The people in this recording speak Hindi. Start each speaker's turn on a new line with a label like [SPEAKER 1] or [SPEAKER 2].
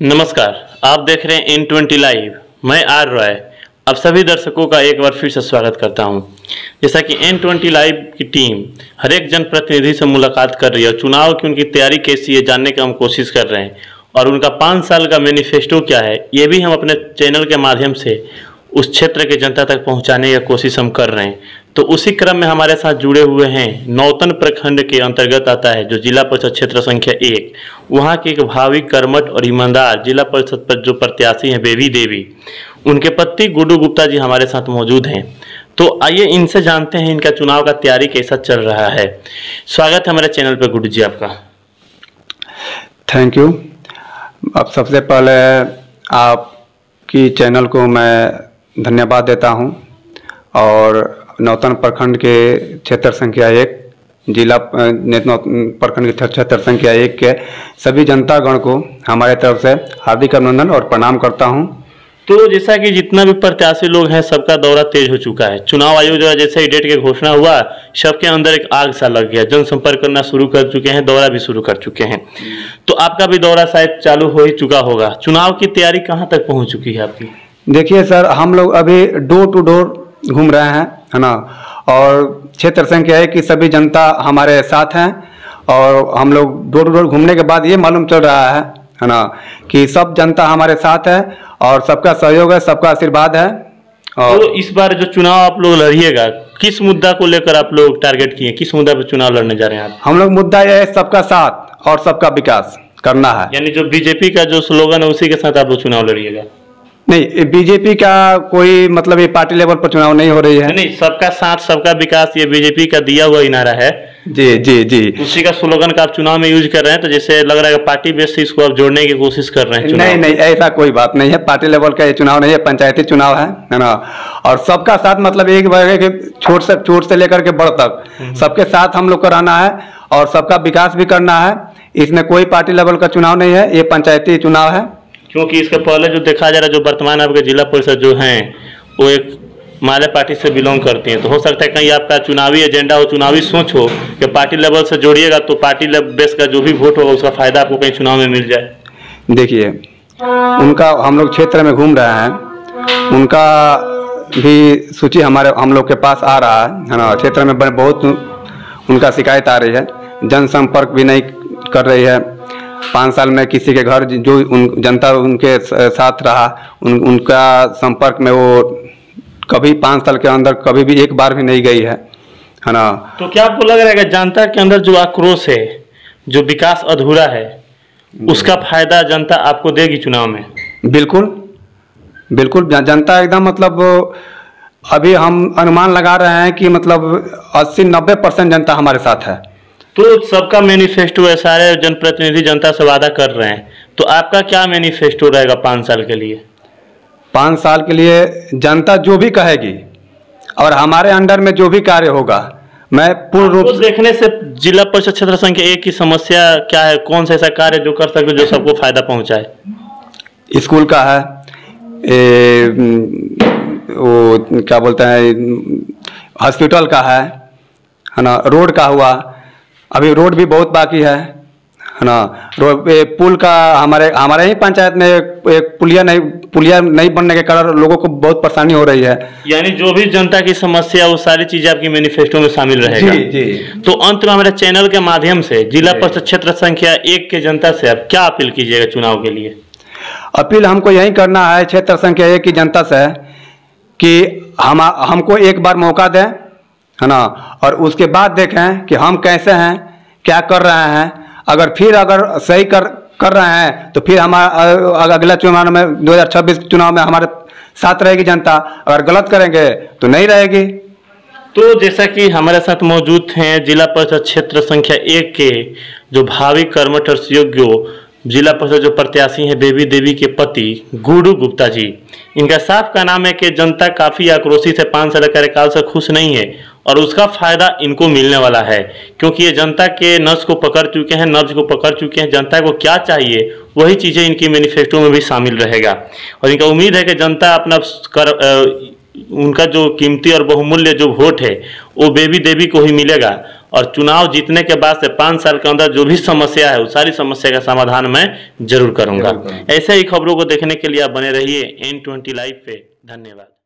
[SPEAKER 1] नमस्कार, आप देख रहे हैं इन ट्वेंटी लाइव मैं आर रॉय। अब सभी दर्शकों का एक बार फिर से स्वागत करता हूँ। जैसा कि एन ट्वेंटी लाइव की टीम हर एक जनप्रतिनिधि से मुलाकात कर रही है और चुनाव की उनकी तैयारी कैसी है जानने की हम कोशिश कर रहे हैं। और उनका पाँच साल का मैनिफेस्टो क्या है, ये भी हम अपने चैनल के माध्यम से उस क्षेत्र के जनता तक पहुँचाने की कोशिश हम कर रहे हैं। तो उसी क्रम में हमारे साथ जुड़े हुए हैं, नौतन प्रखंड के अंतर्गत आता है, जो जिला परिषद क्षेत्र संख्या एक। वहाँ के एक भावी कर्मठ और ईमानदार जिला परिषद पर जो प्रत्याशी हैं, बेबी देवी, उनके पति गुड्डू गुप्ता जी हमारे साथ मौजूद हैं। तो आइए इनसे जानते हैं, इनका चुनाव का तैयारी कैसा चल रहा है। स्वागत है हमारे चैनल पर गुड्डू जी आपका।
[SPEAKER 2] Thank you. अब सबसे पहले आपकी चैनल को मैं धन्यवाद देता हूँ। और नौतन प्रखंड के क्षेत्र संख्या एक, जिला प्रखंड के क्षेत्र संख्या एक के सभी जनतागण को हमारे तरफ़ से हार्दिक अभिनंदन और प्रणाम करता हूँ।
[SPEAKER 1] तो जैसा कि जितना भी प्रत्याशी लोग हैं, सबका दौरा तेज हो चुका है। चुनाव आयोग द्वारा जैसे ही डेट की घोषणा हुआ, सबके अंदर एक आग सा लग गया। जनसंपर्क करना शुरू कर चुके हैं, दौरा भी शुरू कर चुके हैं। तो आपका भी दौरा शायद चालू हो ही चुका होगा। चुनाव की तैयारी कहाँ तक पहुँच चुकी है आपकी?
[SPEAKER 2] देखिए सर हम लोग अभी डोर टू डोर घूम रहे हैं है ना? और क्षेत्र संख्या है कि सभी जनता हमारे साथ हैं और हम लोग डोर टू डोर घूमने के बाद ये मालूम चल रहा है है ना कि सब जनता हमारे साथ है और सबका सहयोग है सबका आशीर्वाद है और
[SPEAKER 1] तो इस बार जो चुनाव आप लोग लड़िएगा किस मुद्दा को लेकर आप लोग टारगेट किए? किस मुद्दा पर चुनाव लड़ने जा रहे हैं आप?
[SPEAKER 2] हम लोग मुद्दा यह है सबका साथ और सबका विकास करना है।
[SPEAKER 1] यानी जो बीजेपी का जो स्लोगन है उसी के साथ आप लोग चुनाव लड़िएगा।
[SPEAKER 2] नहीं बीजेपी का कोई मतलब ये पार्टी लेवल पर चुनाव नहीं हो रही है।
[SPEAKER 1] नहीं सबका साथ सबका विकास ये बीजेपी का दिया हुआ इनारा है।
[SPEAKER 2] जी जी जी।
[SPEAKER 1] उसी का स्लोगन का आप चुनाव में यूज़ कर रहे हैं तो जैसे लग रहा है पार्टी बेस से इसको आप जोड़ने की कोशिश कर रहे हैं
[SPEAKER 2] नहीं नहीं ऐसा कोई बात नहीं है। पार्टी लेवल का ये चुनाव नहीं है पंचायती चुनाव है है ना? और सबका साथ मतलब एक बार के छोट से छोट से लेकर के बड़ तक। सबके साथ हम लोग कराना है और सबका विकास भी करना है। इसमें कोई पार्टी लेवल का चुनाव नहीं है ये पंचायती चुनाव है।
[SPEAKER 1] क्योंकि इसके पहले जो देखा जा रहा है, जो वर्तमान आपके जिला परिषद जो हैं, वो एक माले पार्टी से बिलोंग करती हैं। तो हो सकता है कहीं आपका चुनावी एजेंडा हो, चुनावी सोच हो कि पार्टी लेवल से जोड़िएगा तो पार्टी बेस का जो भी वोट होगा, उसका फ़ायदा आपको कहीं चुनाव में मिल जाए।
[SPEAKER 2] देखिए, उनका हम लोग क्षेत्र में घूम रहे हैं। उनका भी सूची हमारे, हम लोग के पास आ रहा है है ना? क्षेत्र में बहुत उनका शिकायत आ रही है। जनसंपर्क भी नहीं कर रही है। पाँच साल में किसी के घर जो उन जनता उनके साथ रहा उन उनका संपर्क में वो कभी पाँच साल के अंदर कभी भी एक बार भी नहीं गई है है ना?
[SPEAKER 1] तो क्या आपको लग रहा है कि जनता के अंदर जो आक्रोश है जो विकास अधूरा है उसका फ़ायदा जनता आपको देगी चुनाव में?
[SPEAKER 2] बिल्कुल बिल्कुल। जनता एकदम मतलब अभी हम अनुमान लगा रहे हैं कि मतलब 80-90 परसेंट जनता हमारे साथ है।
[SPEAKER 1] तो सबका मैनिफेस्टो है सारे जनप्रतिनिधि जनता से वादा कर रहे हैं। तो आपका क्या मैनिफेस्टो रहेगा पाँच साल के लिए?
[SPEAKER 2] पाँच साल के लिए जनता जो भी कहेगी और हमारे अंडर में जो भी कार्य होगा मैं पूर्ण रूप से
[SPEAKER 1] देखने से जिला परिषद क्षेत्र संख्या एक की समस्या क्या है? कौन सा ऐसा कार्य जो कर सके जो सबको फ़ायदा पहुँचाए?
[SPEAKER 2] स्कूल का है ए, वो क्या बोलते हैं हॉस्पिटल का है है ना रोड का हुआ अभी रोड भी बहुत बाकी है है ना? रोड पुल का हमारे हमारे ही पंचायत में एक, एक पुलिया नहीं पुलिया नहीं बनने के कारण लोगों को बहुत परेशानी हो रही है।
[SPEAKER 1] यानी जो भी जनता की समस्या वो सारी चीज़ें आपकी मैनिफेस्टो में शामिल रहेगा।
[SPEAKER 2] जी जी।
[SPEAKER 1] तो अंत में हमारे चैनल के माध्यम से जिला परिषद क्षेत्र संख्या एक के जनता से आप क्या अपील कीजिएगा चुनाव के लिए?
[SPEAKER 2] अपील हमको यही करना है क्षेत्र संख्या एक की जनता से कि हम हमको एक बार मौका दें है ना? और उसके बाद देखें कि हम कैसे हैं, क्या कर रहे हैं। अगर फिर अगर सही कर कर रहे हैं तो फिर हमारा अगला चुनाव में 2026 चुनाव में हमारे साथ रहेगी जनता। अगर गलत करेंगे तो नहीं रहेगी।
[SPEAKER 1] तो जैसा कि हमारे साथ मौजूद हैं, जिला परिषद क्षेत्र संख्या एक के, जो भावी कर्मठ योग्य जिला परिषद जो प्रत्याशी हैं, बेबी देवी के पति गुरु गुप्ता जी। इनका साफ़ का नाम है कि जनता काफ़ी आक्रोशित है, पाँच साल कार्यकाल से खुश नहीं है और उसका फ़ायदा इनको मिलने वाला है, क्योंकि ये जनता के नब्ज को पकड़ चुके हैं, नब्ज को पकड़ चुके हैं, जनता को क्या चाहिए, वही चीज़ें इनकी मैनिफेस्टो में भी शामिल रहेगा। और इनका उम्मीद है कि जनता अपना कर उनका जो कीमती और बहुमूल्य जो वोट है, वो बेबी देवी को ही मिलेगा। और चुनाव जीतने के बाद से पाँच साल के अंदर जो भी समस्या है उस सारी समस्या का समाधान मैं
[SPEAKER 2] ज़रूर करूँगा।
[SPEAKER 1] ऐसे ही खबरों को देखने के लिए आप बने रहिए एन ट्वेंटी लाइव पे। धन्यवाद।